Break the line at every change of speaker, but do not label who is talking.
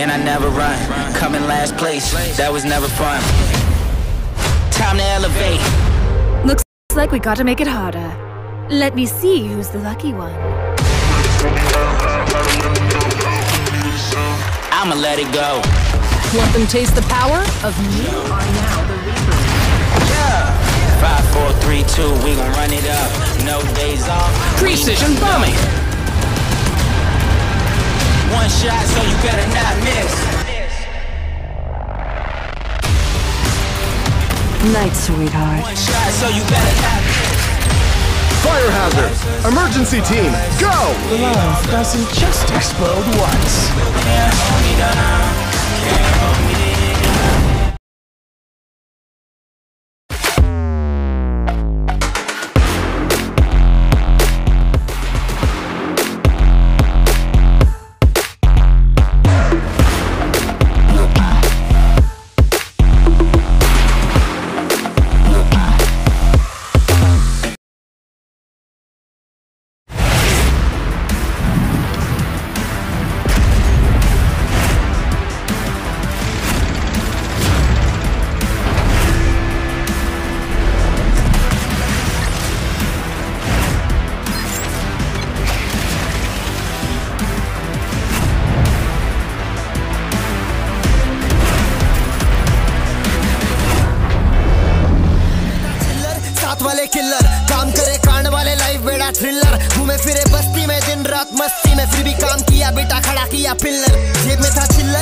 and I never run. Coming last place, that was never fun. Time to elevate.
Looks like we gotta make it harder. Let me see who's the lucky one.
I'ma let it go.
Want them taste the power of me?
Five, four, three, two, we gon' run it up. No days off.
Precision bombing.
One shot, so you better not miss.
Night, sweetheart.
One shot, so you better not miss.
Fire hazard! Emergency team, go!
Love doesn't just explode once.
घूमे फिरे बस्ती में, दिन रात मस्ती में। फिर भी काम किया, बेटा खड़ा किया पिल्लर जेब में था चिल्लर